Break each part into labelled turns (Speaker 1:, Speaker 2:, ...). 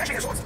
Speaker 1: 还是个数字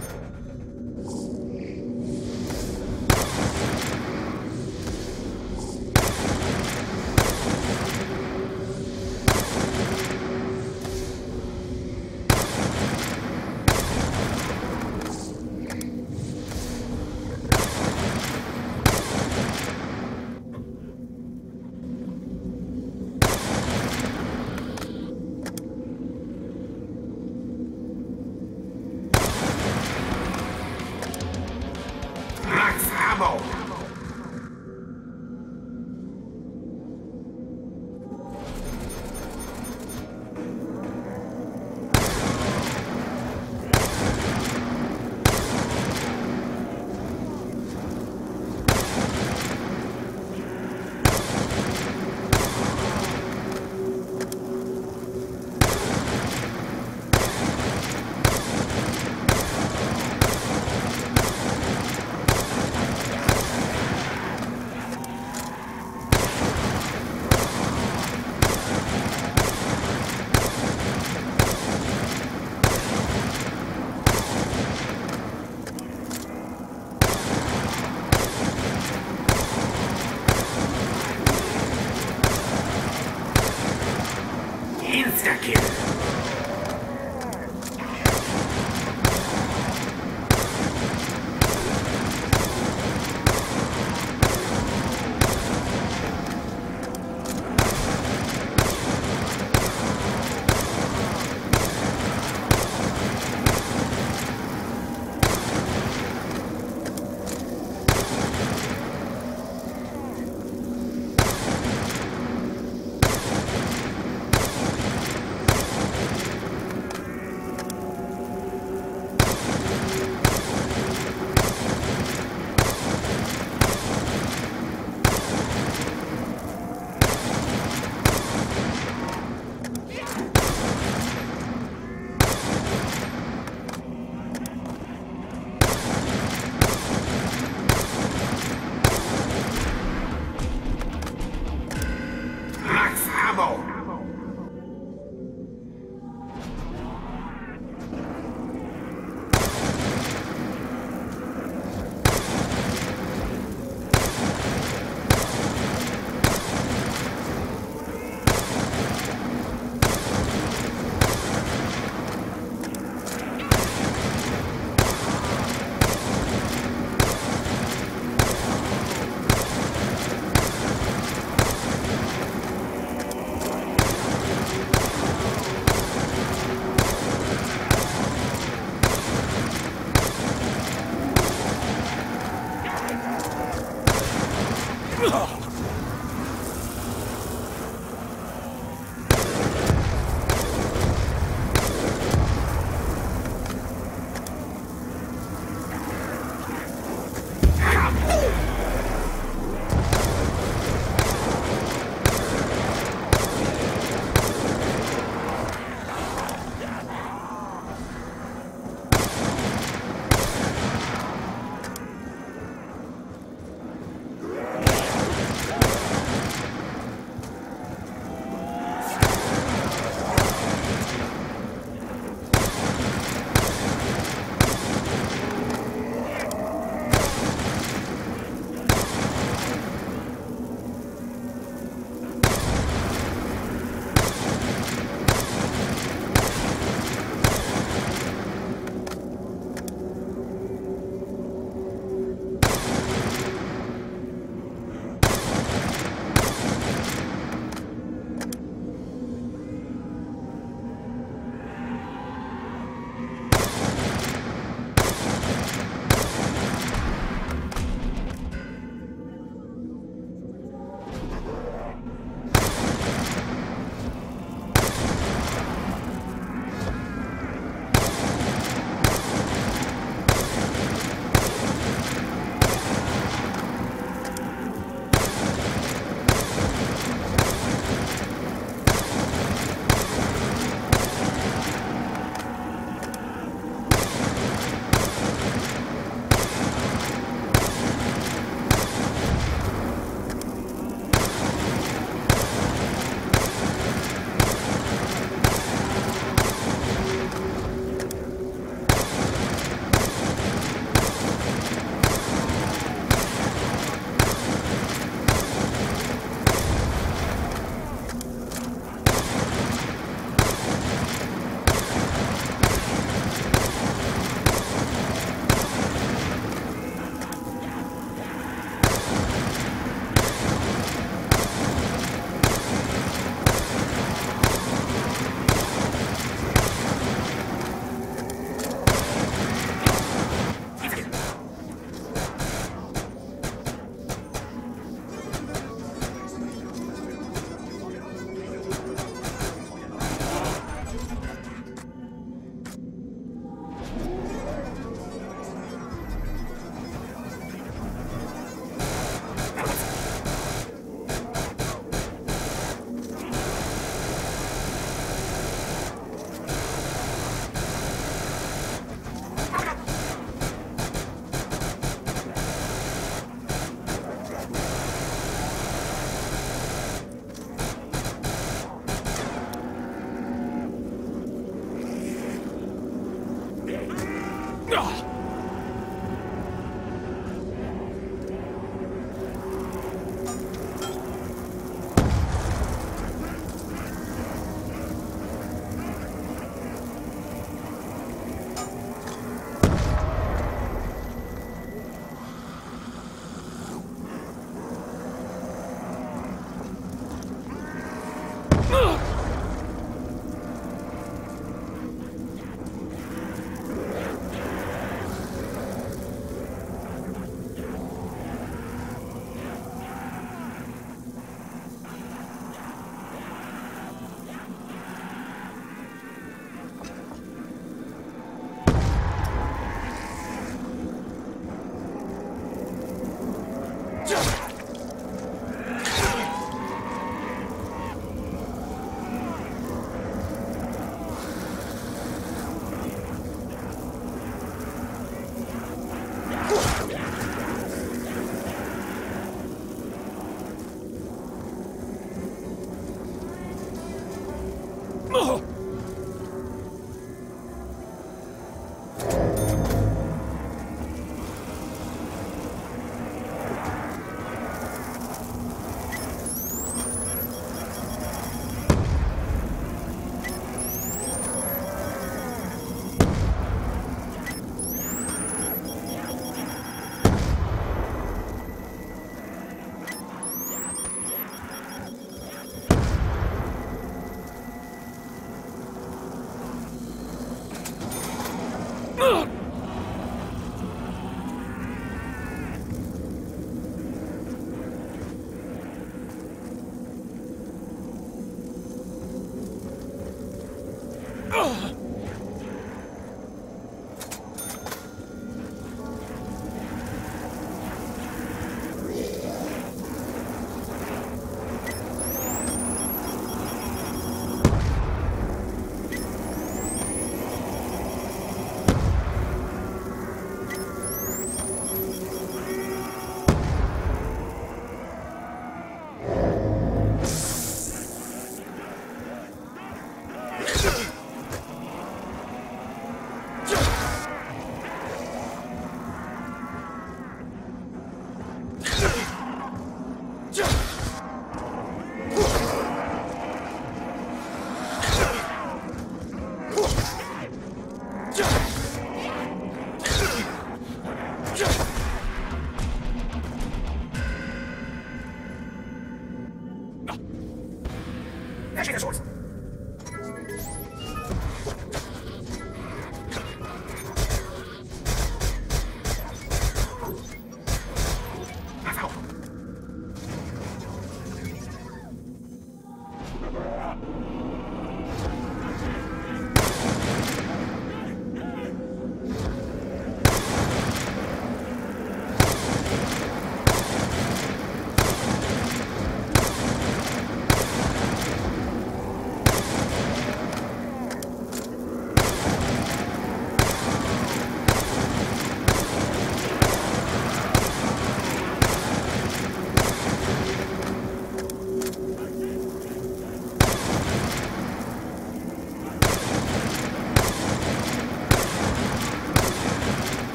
Speaker 2: Verschiedene Schulz.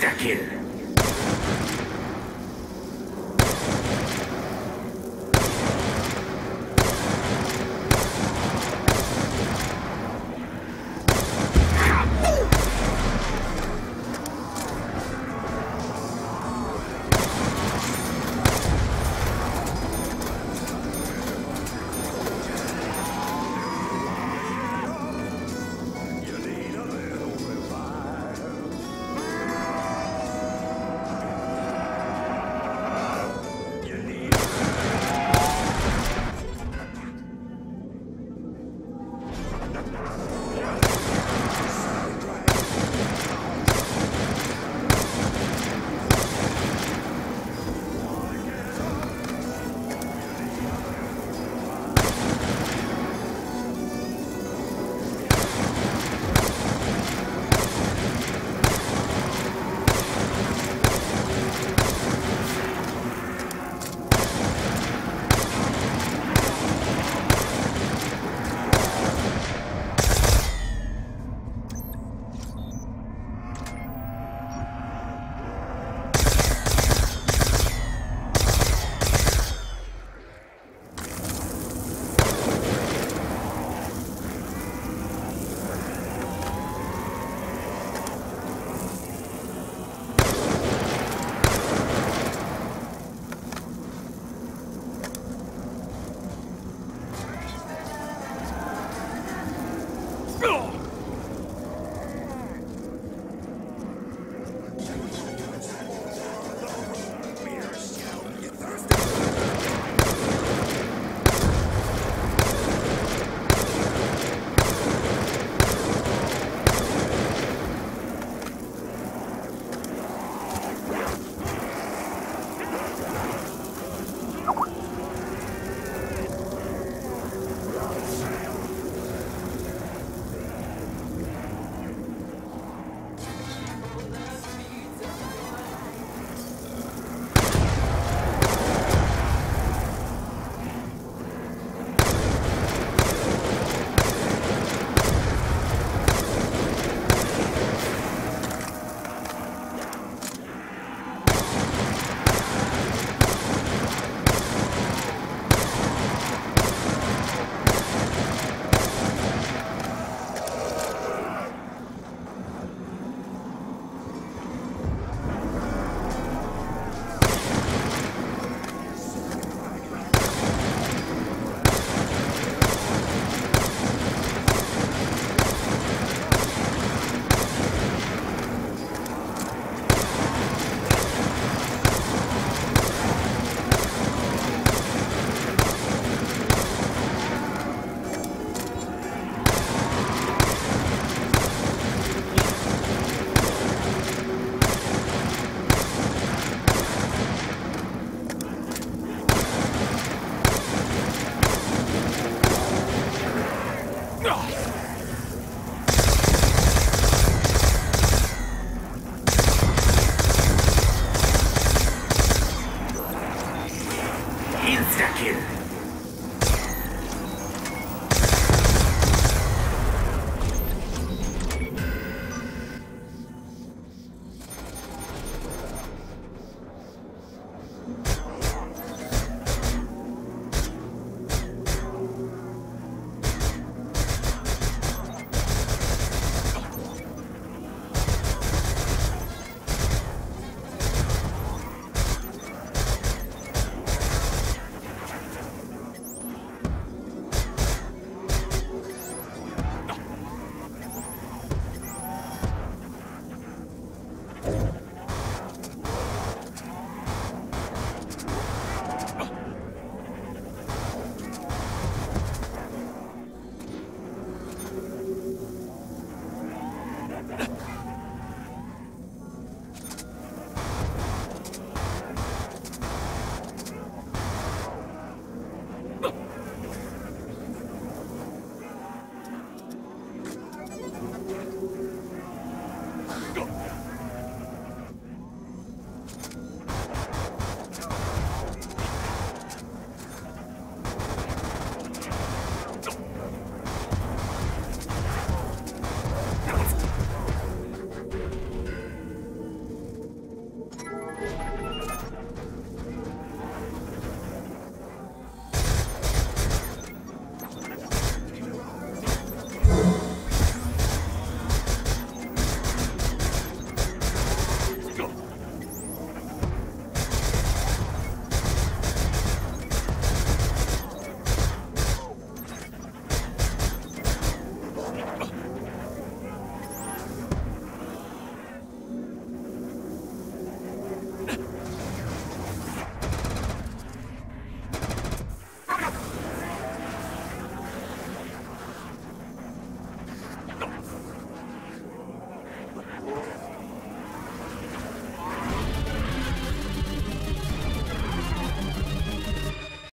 Speaker 2: Está aquí.